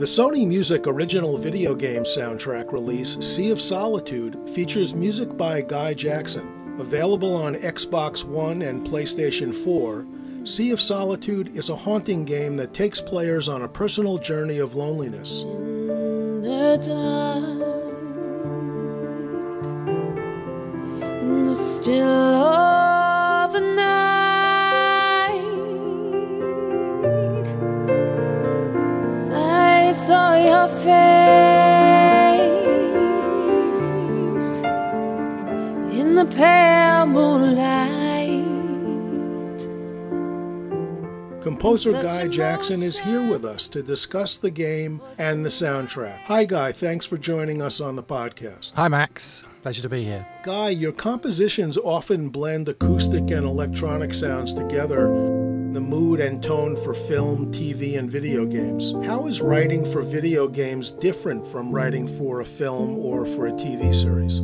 The Sony Music original video game soundtrack release, Sea of Solitude, features music by Guy Jackson. Available on Xbox One and PlayStation 4, Sea of Solitude is a haunting game that takes players on a personal journey of loneliness. In the dark, in the still of the night, saw your face in the pale moonlight. Composer Guy Jackson is here with us to discuss the game and the soundtrack. Hi, Guy. Thanks for joining us on the podcast. Hi, Max. Pleasure to be here. Guy, your compositions often blend acoustic and electronic sounds together, the mood and tone for film, TV, and video games. How is writing for video games different from writing for a film or for a TV series?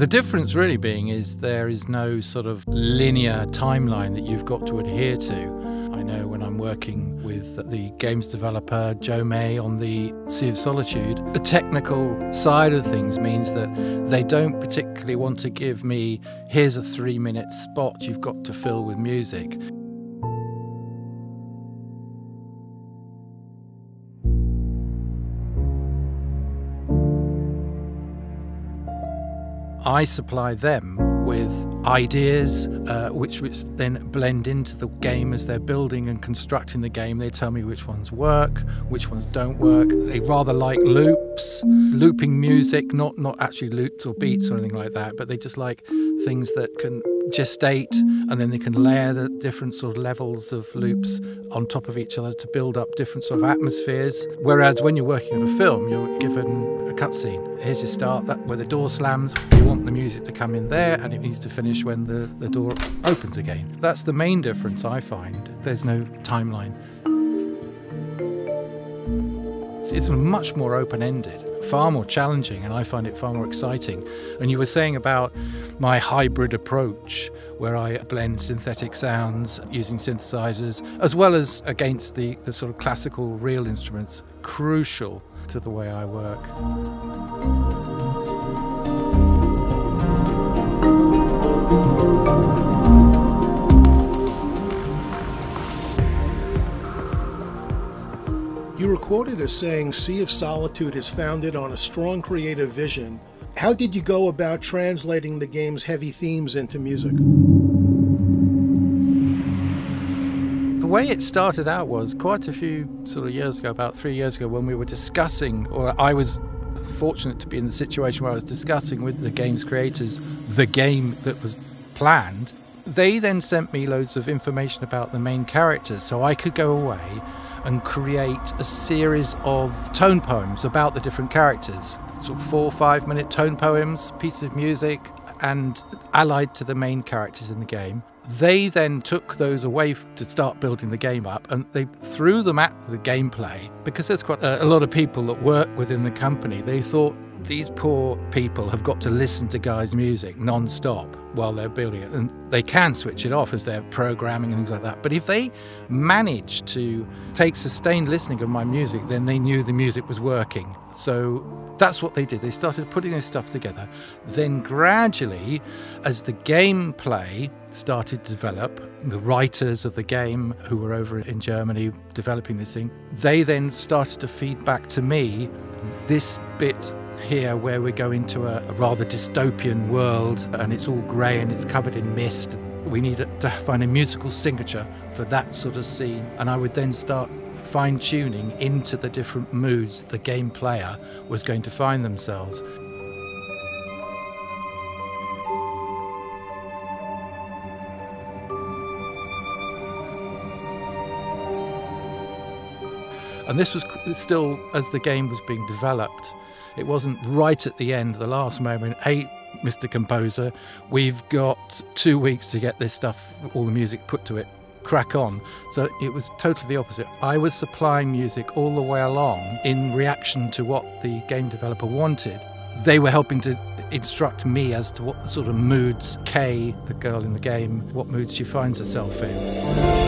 The difference really being is there is no sort of linear timeline that you've got to adhere to. Know when I'm working with the games developer Jo-Mei on the Sea of Solitude, the technical side of things means that they don't particularly want to give me, here's a three minute spot you've got to fill with music. I supply them with ideas uh, which, which then blend into the game as they're building and constructing the game. They tell me which ones work, which ones don't work. They rather like loops, looping music, not, not actually loops or beats or anything like that, but they just like things that can gestate and then they can layer the different sort of levels of loops on top of each other to build up different sort of atmospheres. Whereas when you're working on a film, you're given a cutscene. Here's your start, that where the door slams, you want the music to come in there and it needs to finish when the, the door opens again. That's the main difference I find. There's no timeline. It's, much more open ended far more challenging and I find it far more exciting. And you were saying about my hybrid approach where I blend synthetic sounds using synthesizers as well as against the, the sort of classical real instruments, crucial to the way I work. You were quoted as saying Sea of Solitude is founded on a strong creative vision. How did you go about translating the game's heavy themes into music? The way it started out was quite a few sort of years ago, about three years ago, when we were discussing, or I was fortunate to be in the situation where I was discussing with the game's creators the game that was planned. They then sent me loads of information about the main characters so I could go away and create a series of tone poems about the different characters. Sort of four five minute tone poems, pieces of music, and allied to the main characters in the game. They then took those away to start building the game up and they threw them at the gameplay because there's quite a, a lot of people that work within the company. They thought these poor people have got to listen to Guy's music non-stop while they're building it. And they can switch it off as they're programming and things like that. But if they manage to take sustained listening of my music then they knew the music was working. So that's what they did. They started putting this stuff together. Then gradually as the gameplay started to develop the writers of the game who were over in Germany developing this thing they then started to feed back to me this bit here where we go into a, a rather dystopian world and it's all grey and it's covered in mist. We need to find a musical signature for that sort of scene. And I would then start fine tuning into the different moods the game player was going to find themselves. And this was still as the game was being developed. It wasn't right at the end, the last moment. Hey, Mr. Composer, we've got two weeks to get this stuff, all the music put to it. Crack on. So it was totally the opposite. I was supplying music all the way along in reaction to what the game developer wanted. They were helping to instruct me as to what sort of moods Kay, the girl in the game, what moods she finds herself in.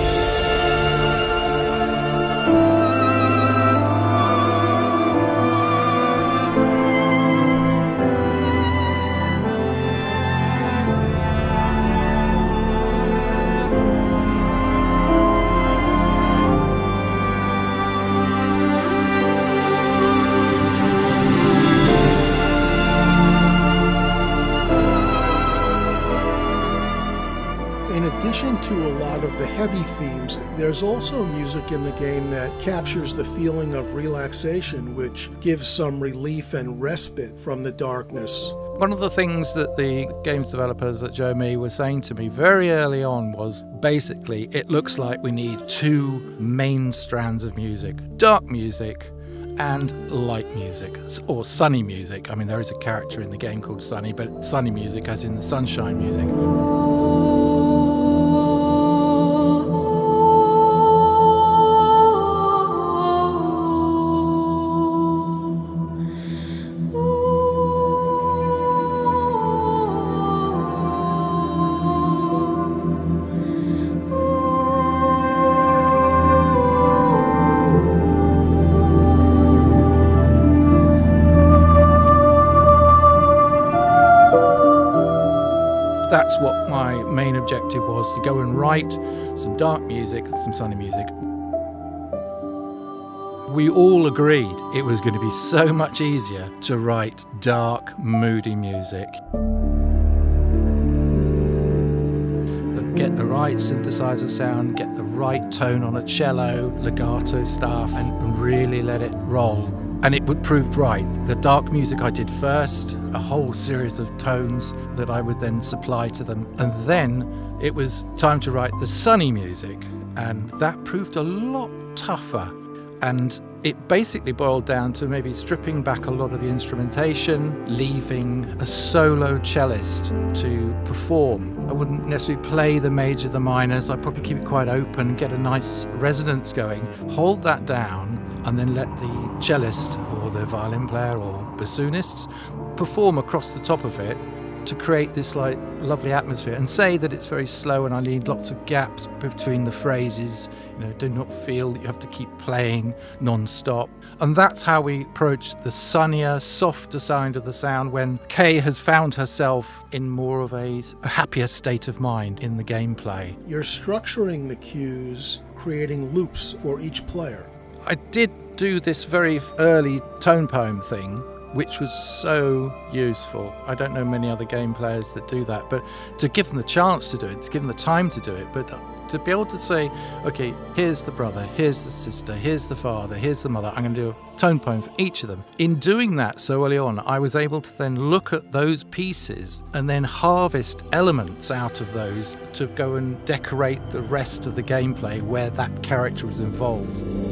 Themes, there's also music in the game that captures the feeling of relaxation, which gives some relief and respite from the darkness. One of the things that the games developers at Jo-Mei were saying to me very early on was basically, it looks like we need two main strands of music dark music and light music or sunny music. I mean, there is a character in the game called Sunny, but sunny music, as in the sunshine music. That's what my main objective was to go and write some dark music, some sunny music. We all agreed it was going to be so much easier to write dark, moody music. Get the right synthesizer sound, get the right tone on a cello, legato stuff, and really let it roll and it would proved right. The dark music I did first, a whole series of tones that I would then supply to them, and then it was time to write the sunny music, and that proved a lot tougher. And it basically boiled down to maybe stripping back a lot of the instrumentation, leaving a solo cellist to perform. I wouldn't necessarily play the major, the minors, I'd probably keep it quite open, get a nice resonance going, hold that down, and then let the cellist or the violin player or bassoonists perform across the top of it to create this like lovely atmosphere and say that it's very slow and I need lots of gaps between the phrases you know do not feel that you have to keep playing non-stop. And that's how we approach the sunnier softer side of the sound when Kay has found herself in more of a, a happier state of mind in the gameplay. You're structuring the cues creating loops for each player I did do this very early tone poem thing, which was so useful. I don't know many other game players that do that, but to give them the chance to do it, to give them the time to do it, but to be able to say, okay, here's the brother, here's the sister, here's the father, here's the mother, I'm going to do a tone poem for each of them. In doing that so early on, I was able to then look at those pieces and then harvest elements out of those to go and decorate the rest of the gameplay where that character is involved.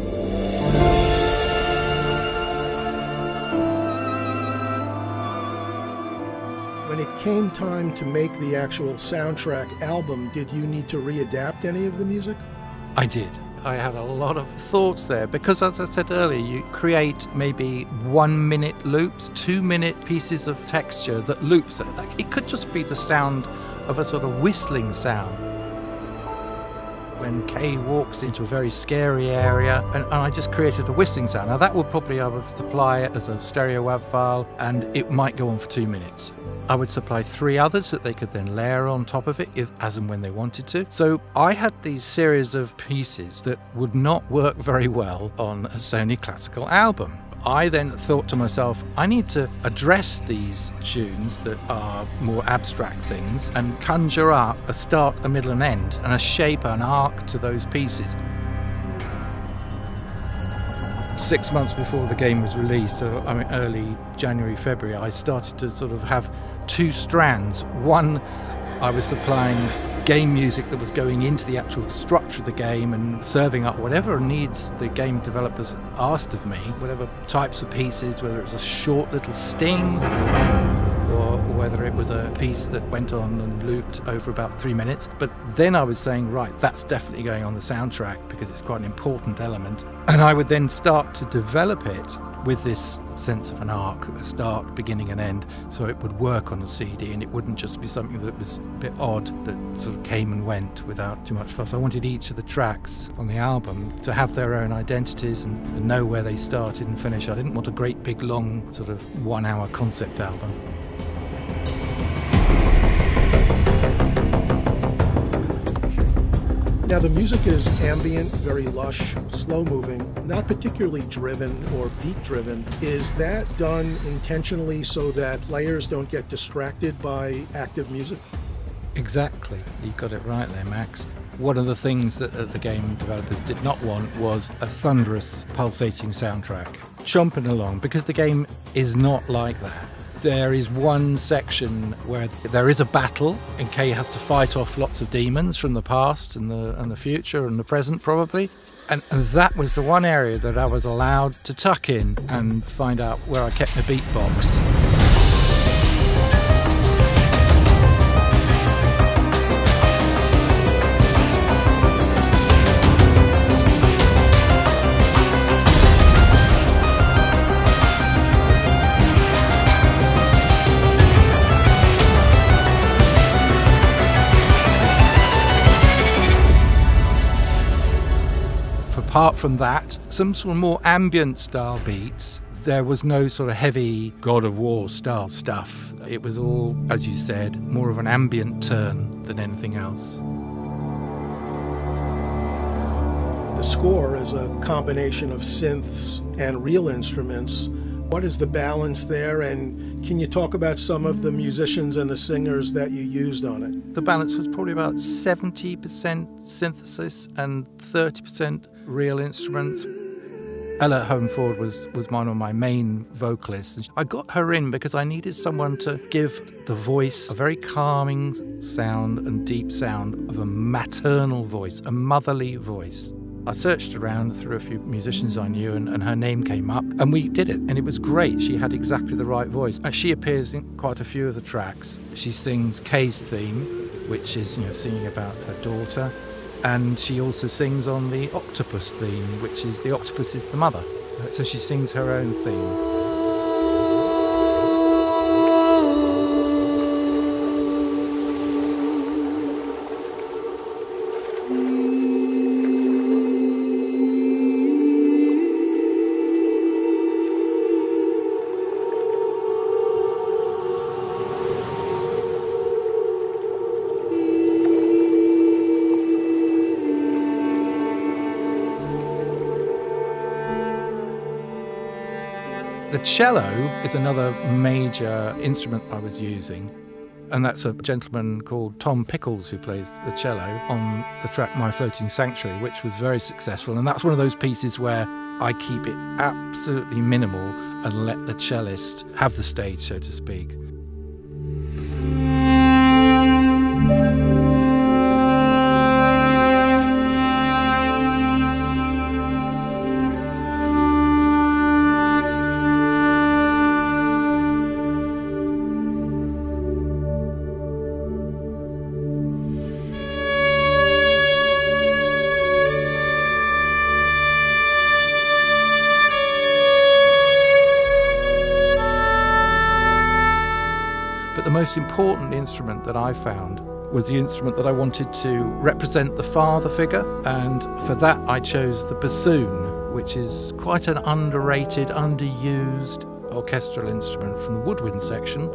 When it came time to make the actual soundtrack album, did you need to readapt any of the music? I did. I had a lot of thoughts there because, as I said earlier, you create maybe one minute loops, two minute pieces of texture that loops. It could just be the sound of a sort of whistling sound when Kay walks into a very scary area, and, and, I just created a whistling sound. Now that would probably I would supply it as a stereo WAV file, and it might go on for two minutes. I would supply three others that they could then layer on top of it if, as and when they wanted to. So I had these series of pieces that would not work very well on a Sony classical album. I then thought to myself, I need to address these tunes that are more abstract things and conjure up a start, a middle, and end, and a shape, an arc to those pieces. Six months before the game was released, so I mean early January, February, I started to sort of have two strands. One, I was supplying game music that was going into the actual structure of the game and serving up whatever needs the game developers asked of me, whatever types of pieces, whether it was a short little sting whether it was a piece that went on and looped over about three minutes. But then I was saying, right, that's definitely going on the soundtrack because it's quite an important element. And I would then start to develop it with this sense of an arc, a start, beginning, and end, so it would work on a CD and it wouldn't just be something that was a bit odd that sort of came and went without too much fuss. I wanted each of the tracks on the album to have their own identities and, and know where they started and finished. I didn't want a great big long sort of one hour concept album. Now, the music is ambient, very lush, slow moving, not particularly driven or beat driven. Is that done intentionally so that players don't get distracted by active music? Exactly. You got it right there, Max. one of the things that the game developers did not want was a thunderous, pulsating soundtrack, chomping along, because the game is not like that. There is one section where there is a battle, and Kay has to fight off lots of demons from the past and the and the future and the present, probably. And, and that was the one area that I was allowed to tuck in and find out where I kept my beatbox. Apart from that, some sort of more ambient style beats. There was no sort of heavy God of War style stuff. It was all, as you said, more of an ambient turn than anything else. The score is a combination of synths and real instruments. What is the balance there, and can you talk about some of the musicians and the singers that you used on it? The balance was probably about 70% synthesis and 30% real instruments. Ella Holme-Ford was, was one of my main vocalists. I got her in because I needed someone to give the voice a very calming sound and deep sound of a maternal voice, a motherly voice. I searched around through a few musicians I knew, and, and, her name came up, and we did it, and it was great. She had exactly the right voice. Uh, she appears in quite a few of the tracks. She sings Kay's theme, which is you know singing about her daughter and she also sings on the octopus theme, which is the octopus is the mother. So she sings her own theme. The cello is another major instrument I was using. And that's a gentleman called Tom Pickles who plays the cello on the track My Floating Sanctuary, which was very successful. And that's one of those pieces where I keep it absolutely minimal and let the cellist have the stage, so to speak. Most important instrument that I found was the instrument that I wanted to represent the father figure, and for that I chose the bassoon, which is quite an underrated, underused orchestral instrument from the woodwind section.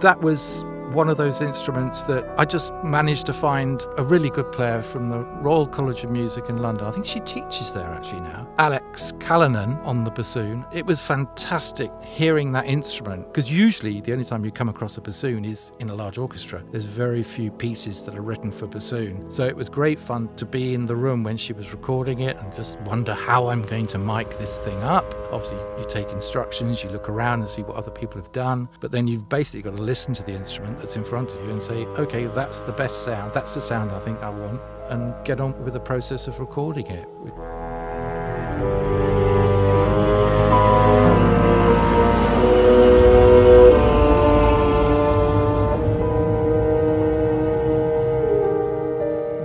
That was one of those instruments that I just managed to find a really good player from the Royal College of Music in London. I think she teaches there actually now. Alex Callanan on the bassoon. It was fantastic hearing that instrument because usually the only time you come across a bassoon is in a large orchestra. There's very few pieces that are written for bassoon. So it was great fun to be in the room when she was recording it and just wonder how I'm going to mic this thing up. Obviously, you take instructions, you look around and see what other people have done, but then you've basically got to listen to the instrument that's in front of you and say, okay, that's the best sound, that's the sound I think I want, and get on with the process of recording it.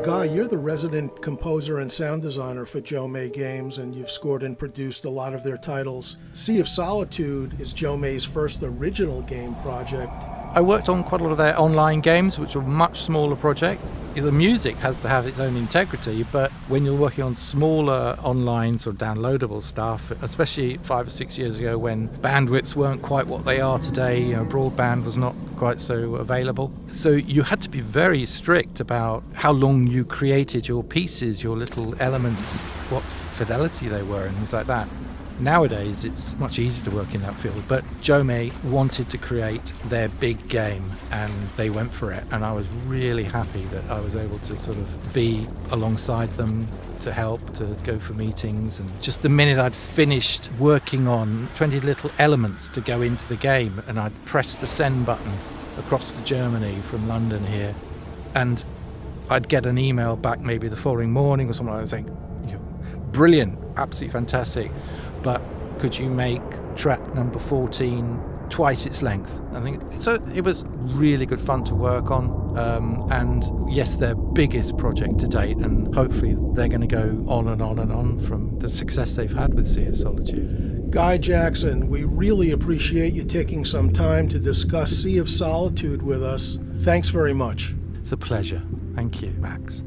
Guy, you're the resident composer and sound designer for Jo-Mei Games, and you've scored and produced a lot of their titles. Sea of Solitude is Jo-Mei's first original game project. I worked on quite a lot of their online games, which were much smaller project. The music has to have its own integrity, but when you're working on smaller online sort of downloadable stuff, especially five or six years ago when bandwidths weren't quite what they are today, you know, broadband was not quite so available. So you had to be very strict about how long you created your pieces, your little elements, what fidelity they were, and things like that. Nowadays, it's much easier to work in that field, but Jo-Mei wanted to create their big game and they went for it. And I was really happy that I was able to sort of be alongside them to help, to go for meetings. And just the minute I'd finished working on 20 little elements to go into the game, and I'd press the send button across to Germany from London here, and I'd get an email back maybe the following morning or something like that saying, brilliant, absolutely fantastic, but could you make track number 14 twice its length? I think so. It was really good fun to work on, um, and yes, their biggest project to date, and hopefully they're going to go on and on and on from the success they've had with Sea of Solitude. Guy Jackson, we really appreciate you taking some time to discuss Sea of Solitude with us. Thanks very much. It's a pleasure. Thank you, Max.